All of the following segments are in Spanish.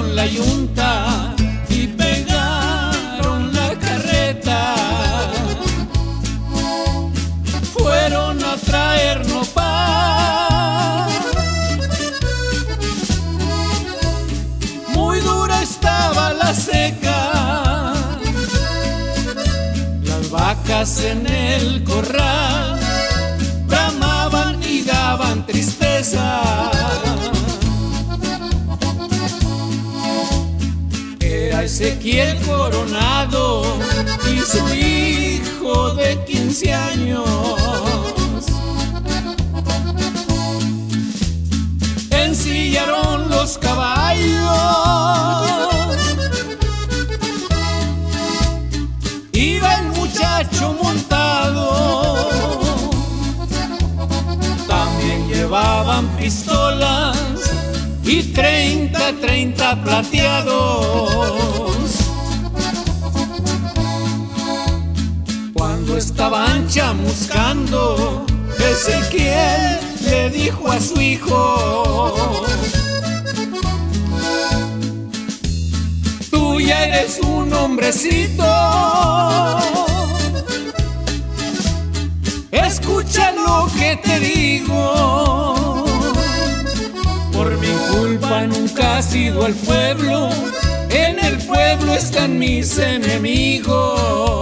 La yunta y pegaron la carreta. Fueron a traernos paz. Muy dura estaba la seca. Las vacas en el corral bramaban y daban tristeza. Ezequiel Coronado y su hijo de 15 años. Ensillaron los caballos. Iba el muchacho montado. También llevaban pistolas 30, 30 plateados. Cuando estaban chamuscando, Ezequiel le dijo a su hijo, tú ya eres un hombrecito. Escucha lo que te digo. Nunca has ido al pueblo. En el pueblo están mis enemigos.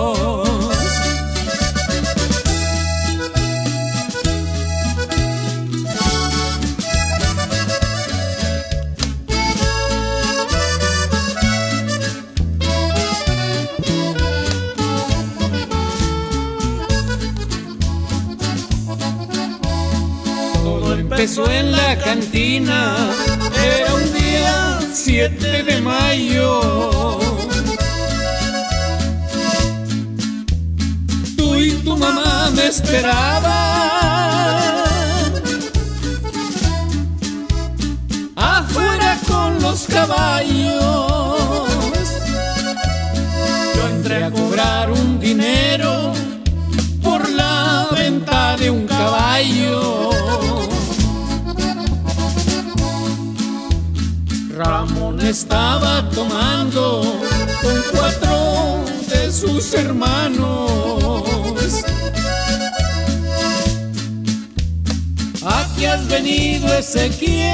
Empezó en la cantina, era un día 7 de mayo. Tú y tu mamá me esperaban afuera con los caballos. Estaba tomando con cuatro de sus hermanos. Aquí has venido Ezequiel.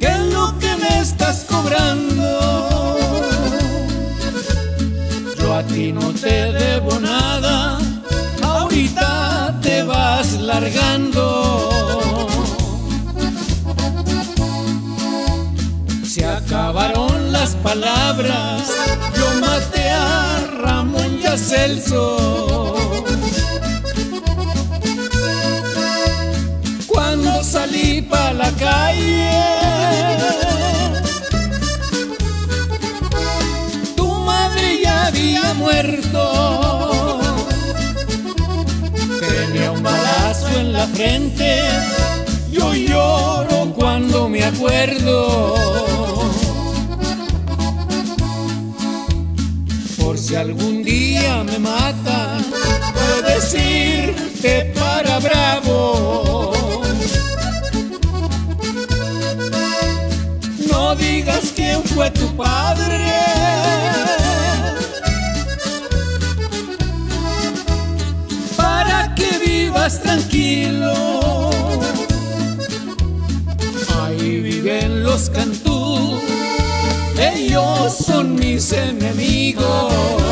¿Qué es lo que me estás cobrando? Yo a ti no te debo nada, ahorita te vas largando. Palabras, yo maté a Ramón y Celso. Cuando salí para la calle, tu madre ya había muerto. Tenía un balazo en la frente, yo lloro cuando me acuerdo. Si algún día me matan, puedes irte para Bravo. No digas quién fue tu padre. Para que vivas tranquilo. enemigos.